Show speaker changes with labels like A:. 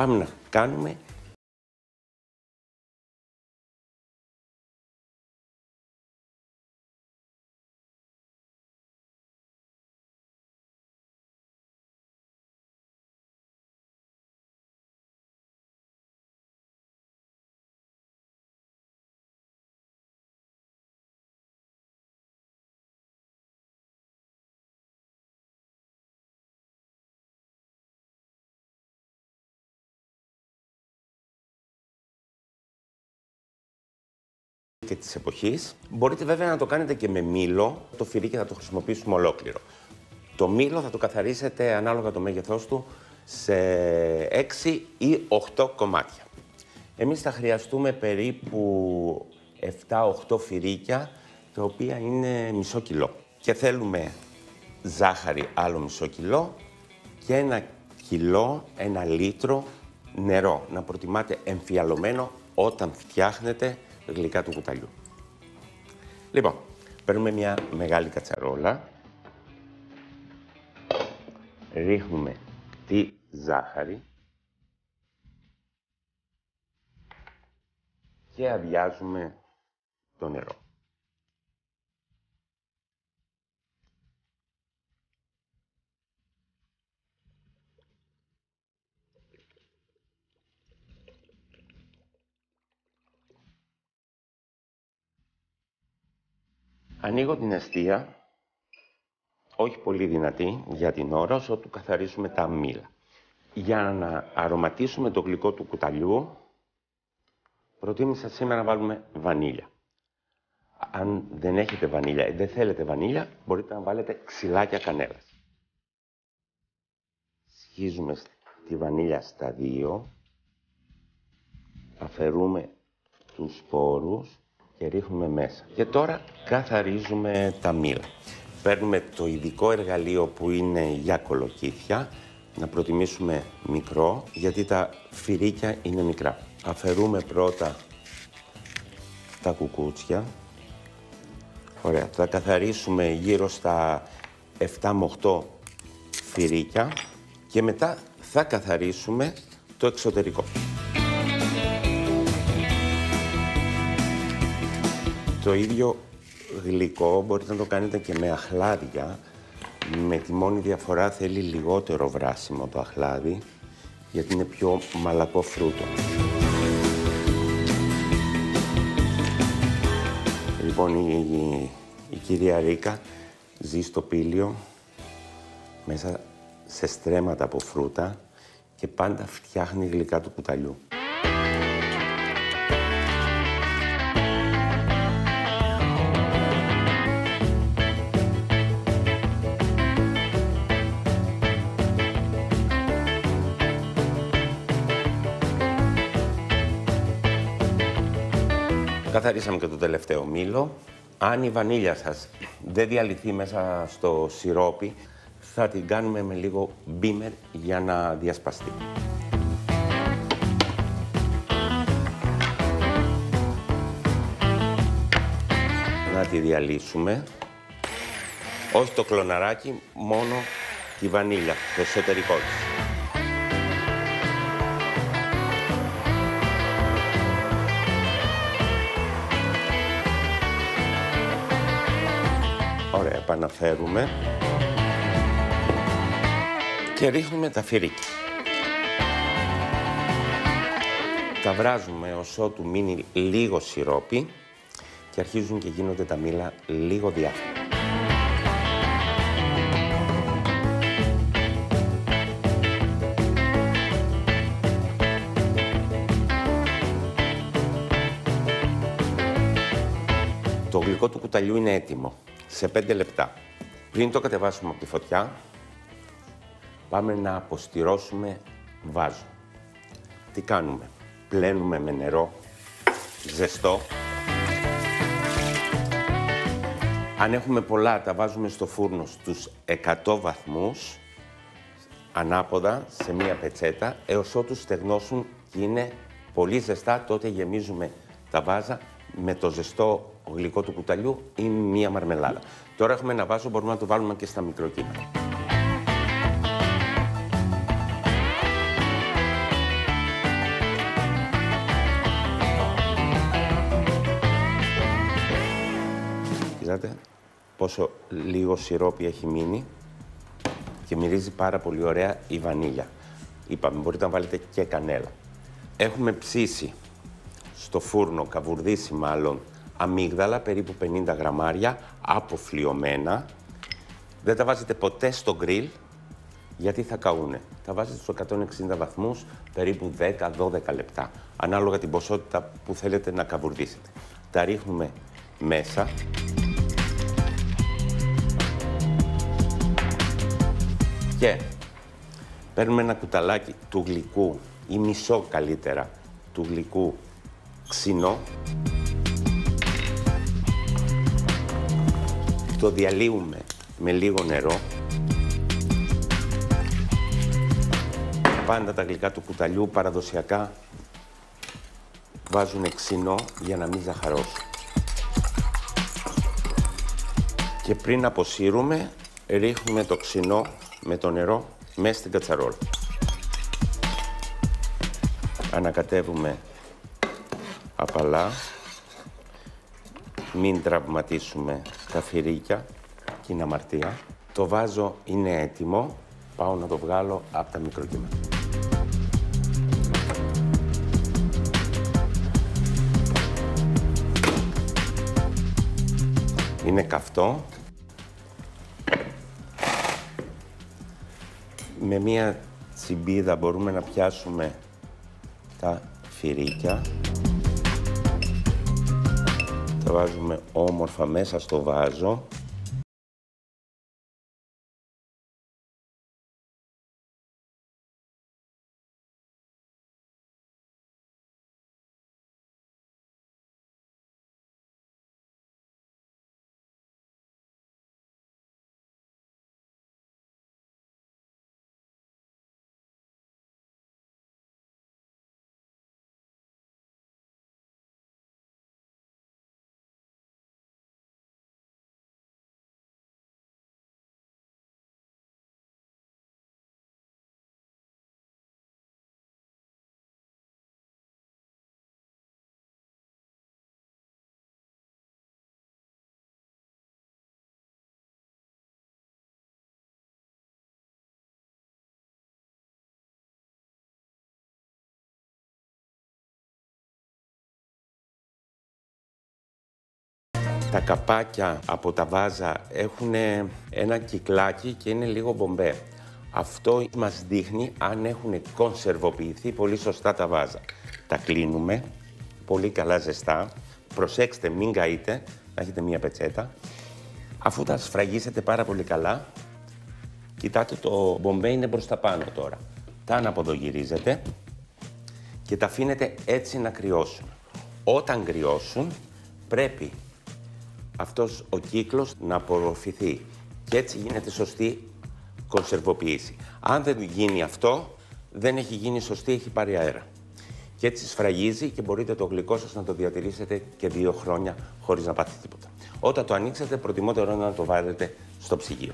A: Πάμε να κάνουμε και της εποχής. Μπορείτε βέβαια να το κάνετε και με μήλο. Το φυρίκι θα το χρησιμοποιήσουμε ολόκληρο. Το μήλο θα το καθαρίσετε ανάλογα το μέγεθός του σε 6 ή 8 κομμάτια. Εμείς θα χρειαστούμε περίπου 7-8 φυρίκια, τα οποία είναι μισό κιλό. Και θέλουμε ζάχαρη άλλο μισό κιλό και ένα κιλό, ένα λίτρο νερό. Να προτιμάτε εμφιαλωμένο όταν φτιάχνετε γλυκά του κουταλιού. Λοιπόν, παίρνουμε μια μεγάλη κατσαρόλα. Ρίχνουμε τη ζάχαρη. Και αδειάζουμε το νερό. Ανοίγω την αιστεία, όχι πολύ δυνατή για την ώρα, όσο του καθαρίσουμε τα μήλα. Για να αρωματίσουμε το γλυκό του κουταλιού, προτίμησα σήμερα να βάλουμε βανίλια. Αν δεν έχετε βανίλια ή δεν θέλετε βανίλια, μπορείτε να βάλετε ξυλάκια κανέλας. Σχίζουμε τη βανίλια στα δύο, αφαιρούμε τους σπόρους και ρίχνουμε μέσα. Και τώρα καθαρίζουμε τα μήλα. Παίρνουμε το ειδικό εργαλείο που είναι για κολοκύθια, να προτιμήσουμε μικρό, γιατί τα φυρίκια είναι μικρά. Αφαιρούμε πρώτα τα κουκούτσια. Ωραία, θα καθαρίσουμε γύρω στα 7 με 8 φυρίκια και μετά θα καθαρίσουμε το εξωτερικό. Το ίδιο γλυκό μπορείτε να το κάνετε και με αχλάδια. Με τη μόνη διαφορά θέλει λιγότερο βράσιμο το αχλάδι, γιατί είναι πιο μαλακό φρούτο. Λοιπόν, η, η κυρία Ρίκα ζει στο πήλιο, μέσα σε στρέμματα από φρούτα και πάντα φτιάχνει γλυκά του κουταλιού. Καθαρίσαμε και το τελευταίο μήλο. Αν η βανίλια σας δεν διαλυθεί μέσα στο σιρόπι, θα την κάνουμε με λίγο μπίμερ για να διασπαστεί. Να τη διαλύσουμε. Όχι το κλωναράκι, μόνο τη βανίλια, το εσωτερικό της. Ωραία, επαναφέρουμε. Και ρίχνουμε τα φυρίκια. Τα βράζουμε ως ότου μείνει λίγο σιρόπι και αρχίζουν και γίνονται τα μήλα λίγο διάφορα. Το γλυκό του κουταλιού είναι έτοιμο σε 5 λεπτά. Πριν το κατεβάσουμε από τη φωτιά, πάμε να αποστηρώσουμε βάζο. Τι κάνουμε; Πλένουμε με νερό ζεστό. Αν έχουμε πολλά, τα βάζουμε στο φούρνο στους 100 βαθμούς, ανάποδα, σε μία πετσέτα, έως ότου στεγνώσουν και είναι πολύ ζεστά, τότε γεμίζουμε τα βάζα με το ζεστό γλυκό του κουταλιού ή μία μαρμελάδα. Τώρα έχουμε ένα βάζο, μπορούμε να το βάλουμε και στα μικροκύματα. Κοιτάτε πόσο λίγο σιρόπι έχει μείνει και μυρίζει πάρα πολύ ωραία η βανίλια. Είπαμε, μπορείτε να βάλετε και κανέλα. Έχουμε ψήσει στο φούρνο, καβουρδίσει μάλλον, αμύγδαλα, περίπου 50 γραμμάρια, αποφλειωμένα. Δεν τα βάζετε ποτέ στο γκριλ, γιατί θα καούνε. Τα βάζετε στους 160 βαθμούς, περίπου 10-12 λεπτά, ανάλογα την ποσότητα που θέλετε να καβουρδίσετε. Τα ρίχνουμε μέσα. Και παίρνουμε ένα κουταλάκι του γλυκού ή μισό καλύτερα του γλυκού ξινό. Το διαλύουμε με λίγο νερό. Πάντα τα γλυκά του κουταλιού παραδοσιακά βάζουν ξινό για να μην ζαχαρώσουν. Και πριν αποσύρουμε, ρίχνουμε το ξινό με το νερό μέσα στην κατσαρόλα. Ανακατεύουμε απαλά. Μην τραυματίσουμε τα φυρίκια και την αμαρτία. Το βάζο είναι έτοιμο. Πάω να το βγάλω από τα μικροκύματα. Είναι καυτό. Με μία τσιμπίδα μπορούμε να πιάσουμε τα φυρίκια. Τα βάζουμε όμορφα μέσα στο βάζο. Τα καπάκια από τα βάζα έχουν ένα κυκλάκι και είναι λίγο μπομπέ. Αυτό μας δείχνει αν έχουν κονσερβοποιηθεί πολύ σωστά τα βάζα. Τα κλείνουμε πολύ καλά ζεστά. Προσέξτε, μην καείτε, να έχετε μία πετσέτα. Αφού τα σφραγίσετε πάρα πολύ καλά, κοιτάτε το μπομπέ είναι προς τα πάνω τώρα. Τα αναποδογυρίζετε και τα αφήνετε έτσι να κρυώσουν. Όταν κρυώσουν, πρέπει αυτός ο κύκλος να απορροφηθεί και έτσι γίνεται σωστή κονσερβοποίηση. Αν δεν γίνει αυτό, δεν έχει γίνει σωστή, έχει πάρει αέρα. Και έτσι σφραγίζει και μπορείτε το γλυκό σας να το διατηρήσετε και δύο χρόνια χωρίς να πάθει τίποτα. Όταν το ανοίξετε, προτιμότερο είναι να το βάλετε στο ψυγείο.